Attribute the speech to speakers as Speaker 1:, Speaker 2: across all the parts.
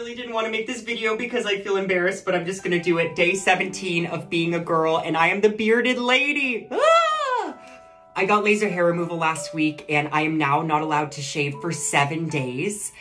Speaker 1: really didn't want to make this video because I feel embarrassed, but I'm just gonna do it. Day 17 of being a girl, and I am the bearded lady. Ah! I got laser hair removal last week, and I am now not allowed to shave for seven days.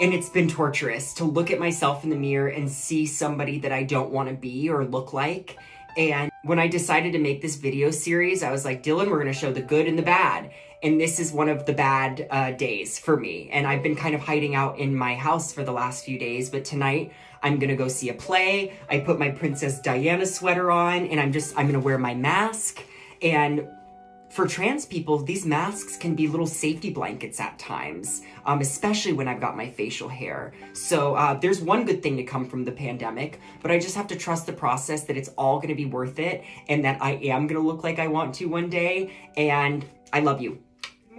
Speaker 1: And it's been torturous to look at myself in the mirror and see somebody that I don't want to be or look like. And when I decided to make this video series, I was like, Dylan, we're going to show the good and the bad. And this is one of the bad uh, days for me. And I've been kind of hiding out in my house for the last few days. But tonight, I'm to go see a play. I put my Princess Diana sweater on and I'm just, I'm to wear my mask. And for trans people, these masks can be little safety blankets at times, um, especially when I've got my facial hair. So uh, there's one good thing to come from the pandemic, but I just have to trust the process that it's all gonna be worth it and that I am gonna look like I want to one day. And I love you.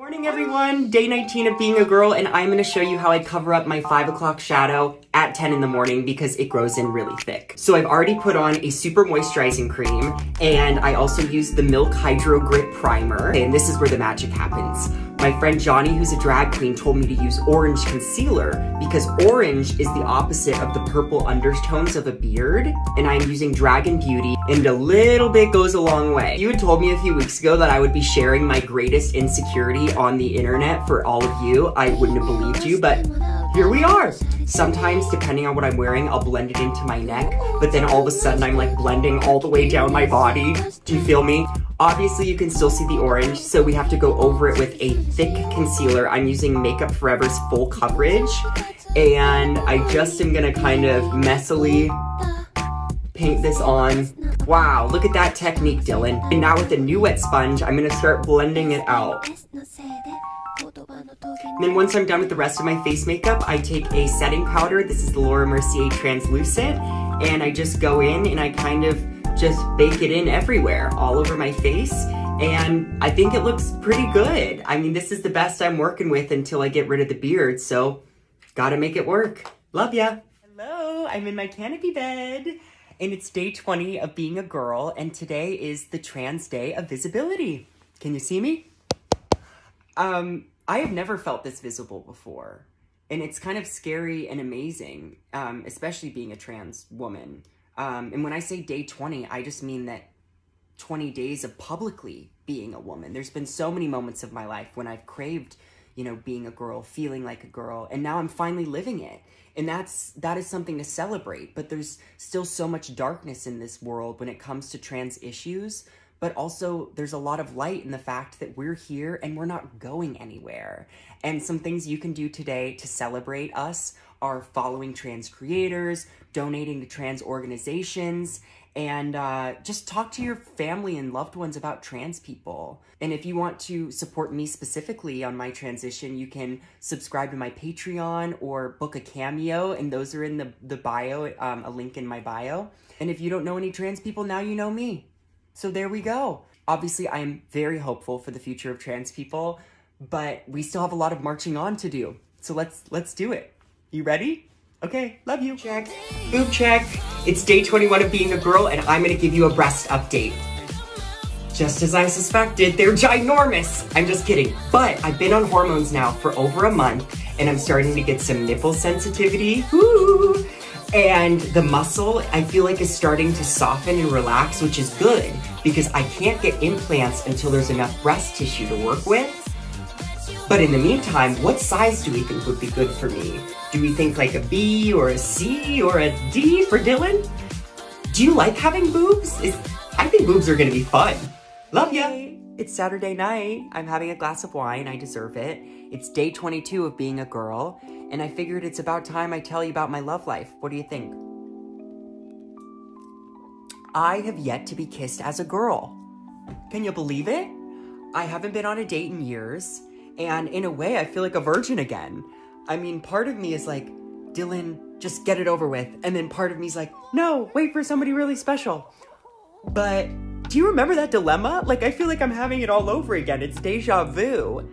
Speaker 1: Morning, everyone. Day 19 of being a girl, and I'm gonna show you how I cover up my 5 o'clock shadow at 10 in the morning because it grows in really thick. So I've already put on a super moisturizing cream, and I also used the Milk Hydro Grip Primer, and this is where the magic happens. My friend Johnny, who's a drag queen, told me to use orange concealer because orange is the opposite of the purple undertones of a beard. And I'm using Dragon Beauty and a little bit goes a long way. You had told me a few weeks ago that I would be sharing my greatest insecurity on the internet for all of you. I wouldn't have believed you, but here we are. Sometimes, depending on what I'm wearing, I'll blend it into my neck, but then all of a sudden I'm like blending all the way down my body. Do you feel me? Obviously, you can still see the orange, so we have to go over it with a thick concealer. I'm using Makeup Forever's full coverage, and I just am gonna kind of messily paint this on. Wow, look at that technique, Dylan. And now with the new wet sponge, I'm gonna start blending it out. And then once I'm done with the rest of my face makeup, I take a setting powder. This is the Laura Mercier Translucent. And I just go in and I kind of just bake it in everywhere, all over my face. And I think it looks pretty good. I mean, this is the best I'm working with until I get rid of the beard. So gotta make it work. Love ya. Hello, I'm in my canopy bed. And it's day 20 of being a girl. And today is the trans day of visibility. Can you see me? Um, I have never felt this visible before. And it's kind of scary and amazing, um, especially being a trans woman. Um, and when I say day 20, I just mean that 20 days of publicly being a woman. There's been so many moments of my life when I've craved, you know, being a girl, feeling like a girl, and now I'm finally living it. And that's that is something to celebrate, but there's still so much darkness in this world when it comes to trans issues but also there's a lot of light in the fact that we're here and we're not going anywhere. And some things you can do today to celebrate us are following trans creators, donating to trans organizations, and uh, just talk to your family and loved ones about trans people. And if you want to support me specifically on my transition, you can subscribe to my Patreon or book a cameo, and those are in the, the bio, um, a link in my bio. And if you don't know any trans people, now you know me. So there we go. Obviously, I am very hopeful for the future of trans people, but we still have a lot of marching on to do. So let's let's do it. You ready? Okay, love you. Check. Boob check. It's day 21 of being a girl, and I'm gonna give you a breast update. Just as I suspected, they're ginormous. I'm just kidding. But I've been on hormones now for over a month, and I'm starting to get some nipple sensitivity. Woo! And the muscle, I feel like, is starting to soften and relax, which is good because I can't get implants until there's enough breast tissue to work with. But in the meantime, what size do we think would be good for me? Do we think like a B or a C or a D for Dylan? Do you like having boobs? Is, I think boobs are gonna be fun. Love ya. It's Saturday night. I'm having a glass of wine. I deserve it. It's day 22 of being a girl and I figured it's about time I tell you about my love life. What do you think? I have yet to be kissed as a girl. Can you believe it? I haven't been on a date in years, and in a way, I feel like a virgin again. I mean, part of me is like, Dylan, just get it over with. And then part of me is like, no, wait for somebody really special. But do you remember that dilemma? Like, I feel like I'm having it all over again. It's deja vu.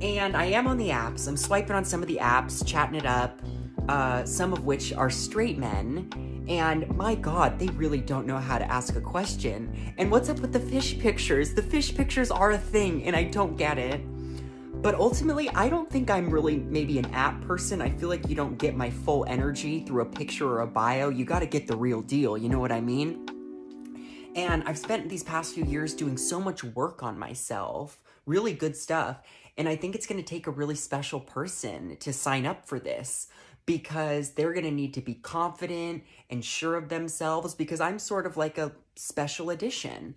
Speaker 1: And I am on the apps. I'm swiping on some of the apps, chatting it up, uh, some of which are straight men. And my God, they really don't know how to ask a question. And what's up with the fish pictures? The fish pictures are a thing, and I don't get it. But ultimately, I don't think I'm really maybe an app person. I feel like you don't get my full energy through a picture or a bio. You got to get the real deal. You know what I mean? And I've spent these past few years doing so much work on myself, really good stuff. And I think it's going to take a really special person to sign up for this because they're going to need to be confident and sure of themselves because I'm sort of like a special edition.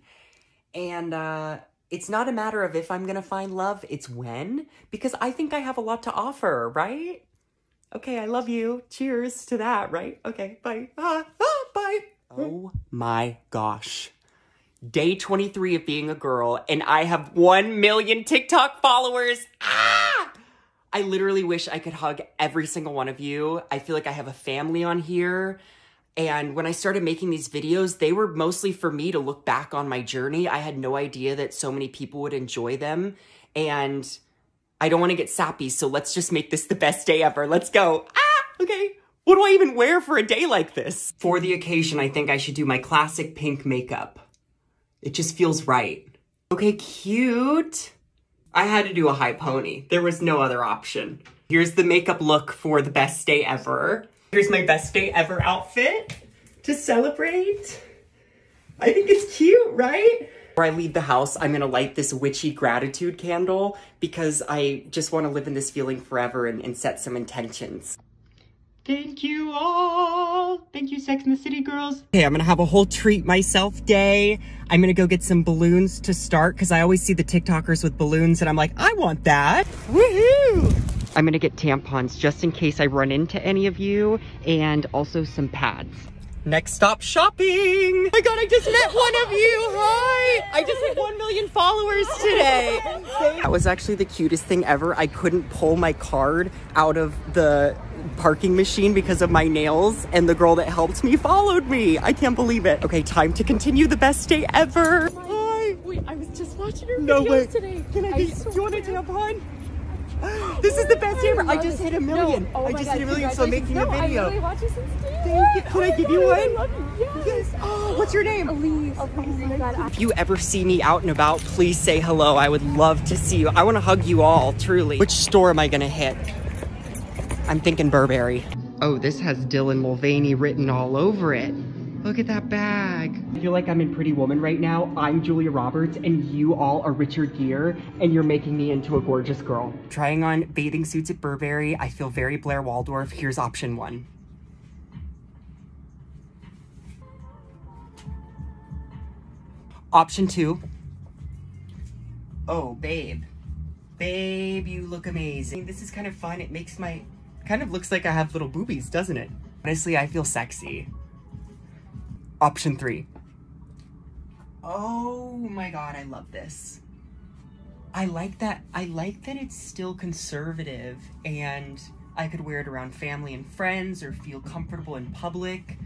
Speaker 1: And uh, it's not a matter of if I'm going to find love, it's when, because I think I have a lot to offer, right? Okay, I love you. Cheers to that, right? Okay, bye. Ah, ah, bye. Oh my gosh. Day 23 of being a girl, and I have 1 million TikTok followers. Ah! I literally wish I could hug every single one of you. I feel like I have a family on here. And when I started making these videos, they were mostly for me to look back on my journey. I had no idea that so many people would enjoy them. And I don't want to get sappy, so let's just make this the best day ever. Let's go. Ah, okay. What do I even wear for a day like this? For the occasion, I think I should do my classic pink makeup. It just feels right. Okay, cute. I had to do a high pony. There was no other option. Here's the makeup look for the best day ever. Here's my best day ever outfit to celebrate. I think it's cute, right? Before I leave the house, I'm gonna light this witchy gratitude candle because I just wanna live in this feeling forever and, and set some intentions. Thank you all. Thank you, Sex in the City girls. Okay, I'm gonna have a whole treat myself day. I'm gonna go get some balloons to start because I always see the TikTokers with balloons and I'm like, I want that. Woohoo! I'm gonna get tampons just in case I run into any of you and also some pads. Next stop shopping. Oh my God, I just met one of you. Hi. I just hit 1 million followers today. That was actually the cutest thing ever. I couldn't pull my card out of the parking machine because of my nails and the girl that helped me followed me. I can't believe it. Okay, time to continue the best day ever.
Speaker 2: Hi. Wait, I was just watching her
Speaker 1: no
Speaker 2: videos
Speaker 1: way.
Speaker 2: today.
Speaker 1: Can I,
Speaker 2: I
Speaker 1: be, do you want a tampon? This is the best day ever. I just hit a million.
Speaker 2: No. Oh
Speaker 1: I just
Speaker 2: God,
Speaker 1: hit a million, so I'm making a
Speaker 2: no,
Speaker 1: video.
Speaker 2: I really watch you since day
Speaker 1: Thank you.
Speaker 2: one.
Speaker 1: Can
Speaker 2: Oh
Speaker 1: I give
Speaker 2: God,
Speaker 1: you
Speaker 2: I
Speaker 1: one?
Speaker 2: love you. Yes.
Speaker 1: Yes. Oh, what's your name?
Speaker 2: Elise. Oh my God.
Speaker 1: If you ever see me out and about, please say hello. I would love to see you. I want to hug you all, truly. Which store am I going to hit? I'm thinking Burberry. Oh, this has Dylan Mulvaney written all over it. Look at that bag. I feel like I'm in Pretty Woman right now. I'm Julia Roberts, and you all are Richard Gere, and you're making me into a gorgeous girl. Trying on bathing suits at Burberry. I feel very Blair Waldorf. Here's option one. Option two. Oh, babe. Babe, you look amazing. This is kind of fun. It makes my... Kind of looks like I have little boobies, doesn't it? Honestly, I feel sexy. Option three. Oh my god, I love this. I like that. I like that it's still conservative and I could wear it around family and friends or feel comfortable in public.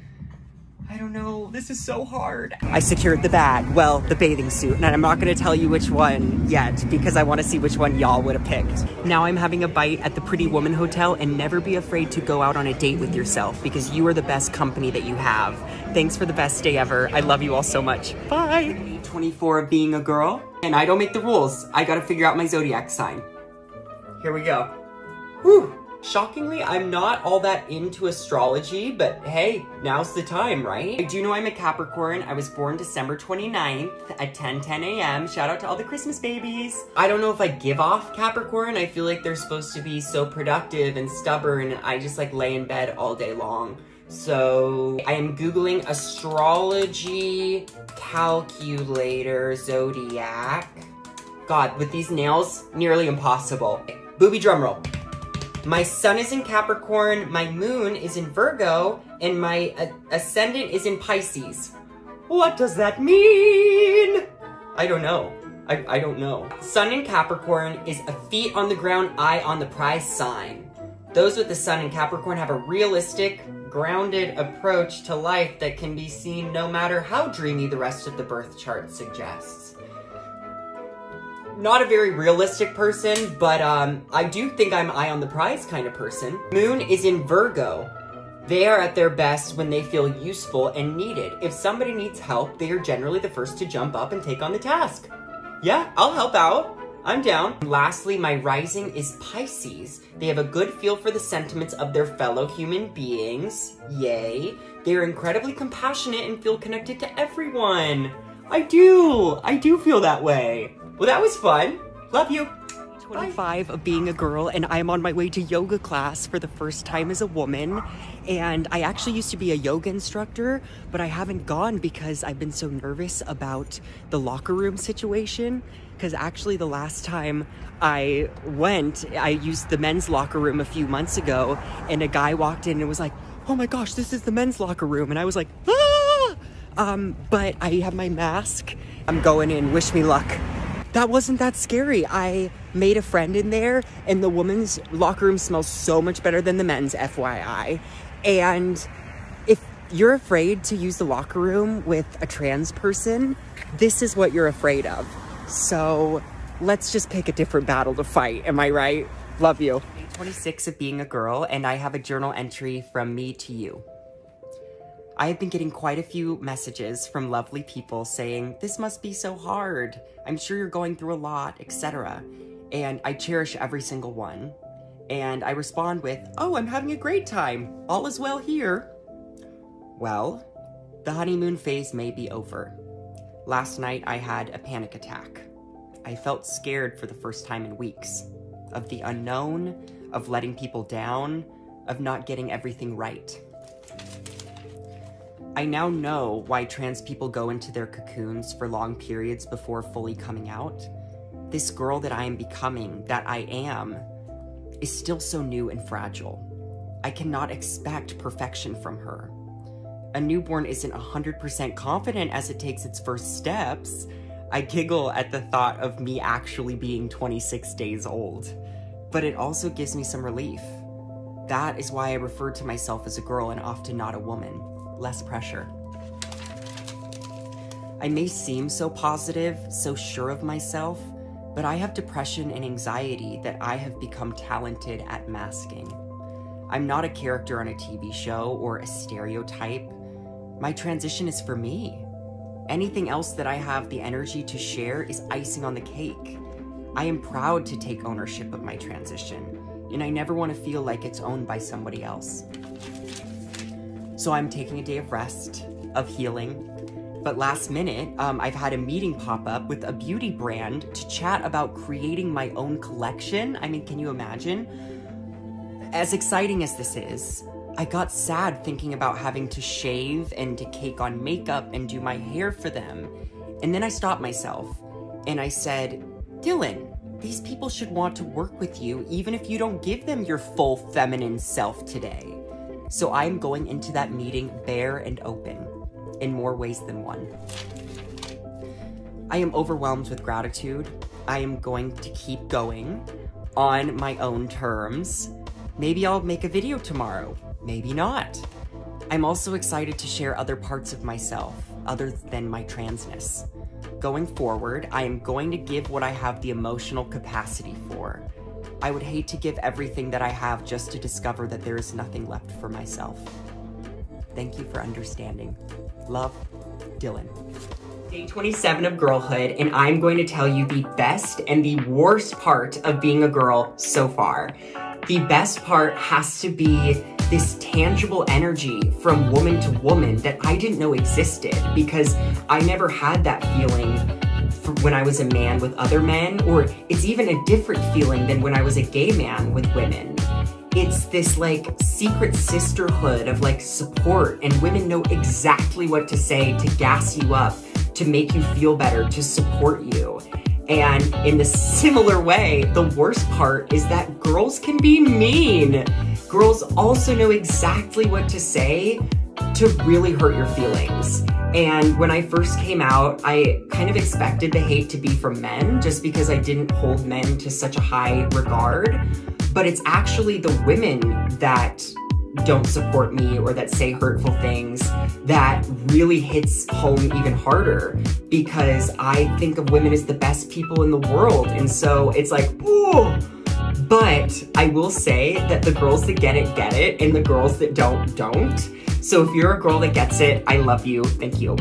Speaker 1: I don't know. This is so hard. I secured the bag. Well, the bathing suit. And I'm not to tell you which one yet because I want to see which one y'all would have picked. Now I'm having a bite at the Pretty Woman Hotel and never be afraid to go out on a date with yourself because you are the best company that you have. Thanks for the best day ever. I love you all so much. Bye. 24 of being a girl. And I don't make the rules. I got to figure out my zodiac sign. Here we go. Whew. Shockingly, I'm not all that into astrology, but hey, now's the time, right? I do know I'm a Capricorn. I was born December 29th at 10 10 a.m. Shout out to all the Christmas babies. I don't know if I give off Capricorn. I feel like they're supposed to be so productive and stubborn, I just like lay in bed all day long. So I am Googling astrology calculator zodiac. God, with these nails, nearly impossible. Booby drum roll. My sun is in Capricorn, my moon is in Virgo, and my uh, ascendant is in Pisces. What does that mean? I don't know. I, I don't know. Sun in Capricorn is a feet on the ground, eye on the prize sign. Those with the sun in Capricorn have a realistic, grounded approach to life that can be seen no matter how dreamy the rest of the birth chart suggests not a very realistic person, but um, I do think I'm eye on the prize kind of person. Moon is in Virgo. They are at their best when they feel useful and needed. If somebody needs help, they are generally the first to jump up and take on the task. Yeah, I'll help out. I'm down. Lastly, my rising is Pisces. They have a good feel for the sentiments of their fellow human beings. Yay. They are incredibly compassionate and feel connected to everyone. I do. I do feel that way. Well, that was fun. Love you. 25 of being a girl and I'm on my way to yoga class for the first time as a woman. And I actually used to be a yoga instructor, but I haven't gone because I've been so nervous about the locker room situation. Because actually, the last time I went, I used the men's locker room a few months ago, and a guy walked in and was like, Oh my gosh, this is the men's locker room. And I was like, Ah! Um, but I have my mask. I'm going in. Wish me luck that wasn't that scary. I made a friend in there, and the women's locker room smells so much better than the men's, FYI. And if you're afraid to use the locker room with a trans person, this is what you're afraid of. So let's just pick a different battle to fight. Am I right? Love you. 26 of being a girl, and I have a journal entry from me to you. I have been getting quite a few messages from lovely people saying, This must be so hard. I'm sure you're going through a lot, etc. And I cherish every single one. And I respond with, Oh, I'm having a great time. All is well here. Well, the honeymoon phase may be over. Last night I had a panic attack. I felt scared for the first time in weeks of the unknown, of letting people down, of not getting everything right. I now know why trans people go into their cocoons for long periods before fully coming out. This girl that I am becoming, that I am, is still so new and fragile. I cannot expect perfection from her. A newborn isn't 100% confident as it takes its first steps. I giggle at the thought of me actually being 26 days old, but it also gives me some relief. That is why I refer to myself as a girl and often not a woman less pressure. I may seem so positive, so sure of myself, but I have depression and anxiety that I have become talented at masking. I'm not a character on a TV show or a stereotype. My transition is for me. Anything else that I have the energy to share is icing on the cake. I am proud to take ownership of my transition, and I never want to feel like it's owned by somebody else. So I'm taking a day of rest, of healing. But last minute, um, I've had a meeting pop up with a beauty brand to chat about creating my own collection. I mean, can you imagine? As exciting as this is, I got sad thinking about having to shave and to cake on makeup and do my hair for them. And then I stopped myself and I said, Dylan, these people should want to work with you even if you don't give them your full feminine self today. So I'm going into that meeting bare and open in more ways than one. I am overwhelmed with gratitude. I am going to keep going on my own terms. Maybe I'll make a video tomorrow, maybe not. I'm also excited to share other parts of myself other than my transness. Going forward, I am going to give what I have the emotional capacity for. I would hate to give everything that I have just to discover that there is nothing left for myself. Thank you for understanding. Love, Dylan. Day 27 of girlhood, and I'm going to tell you the best and the worst part of being a girl so far. The best part has to be this tangible energy from woman to woman that I didn't know existed because I never had that feeling when I was a man with other men, or it's even a different feeling than when I was a gay man with women. It's this like secret sisterhood of like support, and women know exactly what to say to gas you up, to make you feel better, to support you. And in the similar way, the worst part is that girls can be mean. Girls also know exactly what to say to really hurt your feelings. And when I first came out, I kind of expected the hate to be from men just because I didn't hold men to such a high regard. But it's actually the women that don't support me or that say hurtful things that really hits home even harder because I think of women as the best people in the world. And so it's like, ooh. But I will say that the girls that get it, get it, and the girls that don't, don't. So if you're a girl that gets it, I love you. Thank you.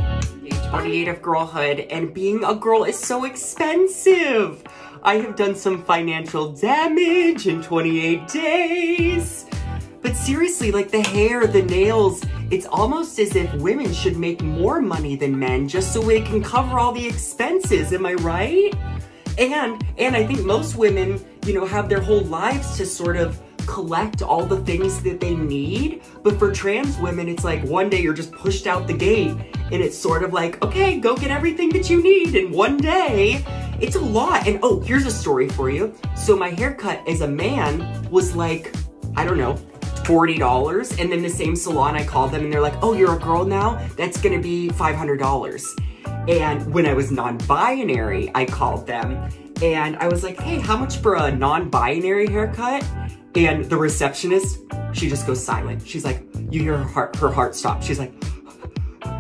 Speaker 1: 28 of girlhood, and being a girl is so expensive. I have done some financial damage in 28 days. But seriously, like the hair, the nails, it's almost as if women should make more money than men just so they can cover all the expenses. Am I right? And and I think most women, you know, have their whole lives to sort of collect all the things that they need. But for trans women, it's like one day you're just pushed out the gate and it's sort of like, okay, go get everything that you need in one day. It's a lot. And oh, here's a story for you. So my haircut as a man was like, I don't know, $40. And then the same salon, I called them and they're like, oh, you're a girl now? That's gonna be $500. And when I was non-binary, I called them and I was like, hey, how much for a non-binary haircut? And the receptionist, she just goes silent. She's like, you hear her heart, her heart stop. She's like,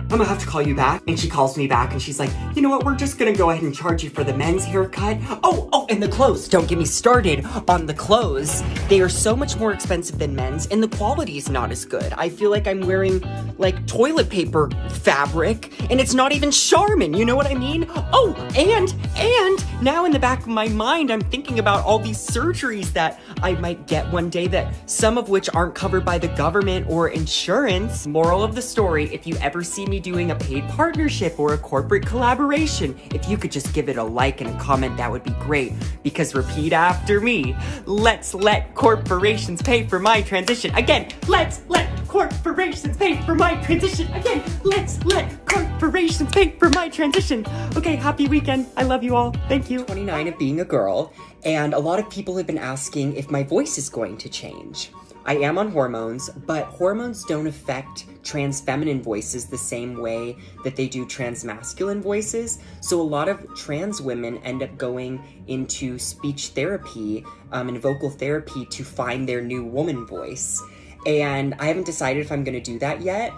Speaker 1: I'm gonna have to call you back. And she calls me back and she's like, you know what, we're just gonna go ahead and charge you for the men's haircut. Oh, oh, and the clothes. Don't get me started on the clothes. They are so much more expensive than men's and the quality is not as good. I feel like I'm wearing like toilet paper fabric and it's not even Charmin, you know what I mean? Oh, and, and now in the back of my mind, I'm thinking about all these surgeries that I might get one day that some of which aren't covered by the government or insurance. Moral of the story, if you ever see me doing a paid partnership or a corporate collaboration, if you could just give it a like and a comment, that would be great. Because repeat after me, let's let corporations pay for my transition. Again, let's let corporations pay for my transition. Again, let's let corporations pay for my transition. Okay, happy weekend. I love you all. Thank you. 29 of being a girl, and a lot of people have been asking if my voice is going to change. I am on hormones, but hormones don't affect trans feminine voices the same way that they do trans masculine voices. So a lot of trans women end up going into speech therapy um, and vocal therapy to find their new woman voice. And I haven't decided if I'm gonna do that yet,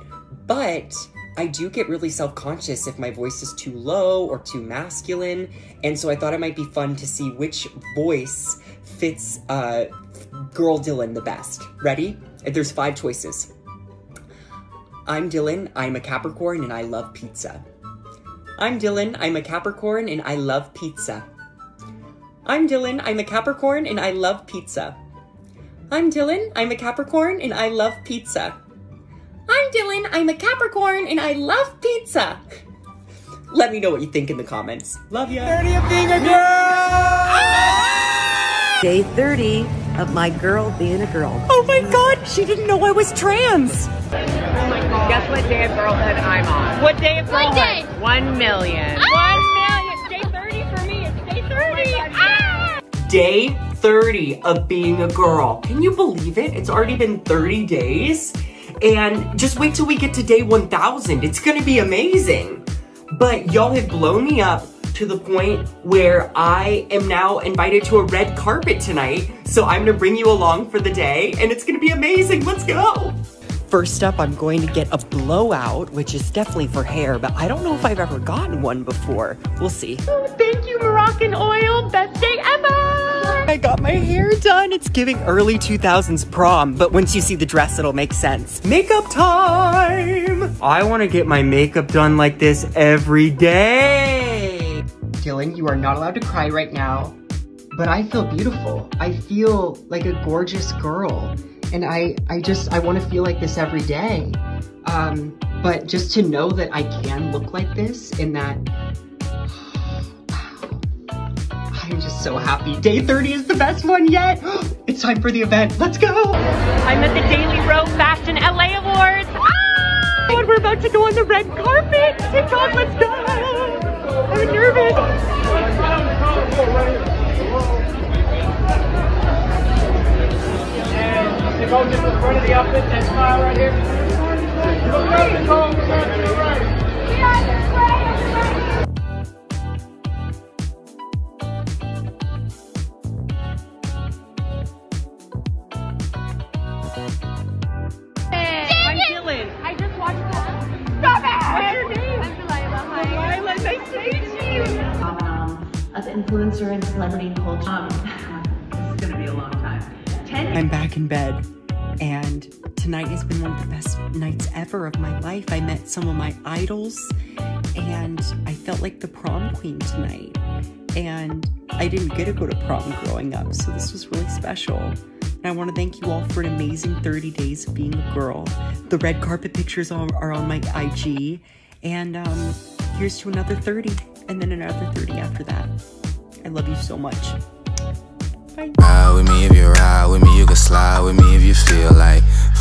Speaker 1: but I do get really self conscious if my voice is too low or too masculine. And so I thought it might be fun to see which voice fits uh, girl Dylan the best. Ready? There's five choices. I'm Dylan, I'm a Capricorn, and I love pizza. I'm Dylan, I'm a Capricorn, and I love pizza. I'm Dylan, I'm a Capricorn, and I love pizza. I'm Dylan, I'm a Capricorn, and I love pizza. I'm Dylan, I'm a Capricorn, and I love pizza. Let me know what you think in the comments. Love ya. 30 of being a girl!
Speaker 3: Day 30 of my girl being a girl.
Speaker 1: Oh my god, she didn't know I was trans.
Speaker 4: Oh Guess what day of girlhood I'm on?
Speaker 1: What day of
Speaker 2: What day?
Speaker 4: One million.
Speaker 2: One million. Day 30 for me. It's day 30. ah!
Speaker 1: Day 30 of being a girl. Can you believe it? It's already been 30 days. And just wait till we get to day 1000. It's gonna be amazing. But y'all have blown me up to the point where I am now invited to a red carpet tonight. So I'm gonna bring you along for the day and it's gonna be amazing. Let's go. First up, I'm going to get a blowout, which is definitely for hair, but I don't know if I've ever gotten one before. We'll see. Oh, thank you, Moroccan Oil. Best day ever! I got my hair done. It's giving early 2000s prom, but once you see the dress, it'll make sense. Makeup time! I want to get my makeup done like this every day. Dylan, you are not allowed to cry right now, but I feel beautiful. I feel like a gorgeous girl. And I, I just, I want to feel like this every day. Um, but just to know that I can look like this and that wow, I'm just so happy. Day 30 is the best one yet. It's time for the event. Let's go. I'm at the Daily Row Fashion LA Awards. Ah! And we're about to go on the red carpet. TikTok, let's go. I'm nervous.
Speaker 5: And go the front of the outfit and smile right here. Look up and go to the right.
Speaker 1: Idols, and I felt like the prom queen tonight. And I didn't get to go to prom growing up, so this was really special. And I want to thank you all for an amazing 30 days of being a girl. The red carpet pictures are, are on my IG, and um, here's to another 30, and then another 30 after that. I love you so much. Bye.
Speaker 6: Ride with me if you ride with me, you can slide with me if you feel like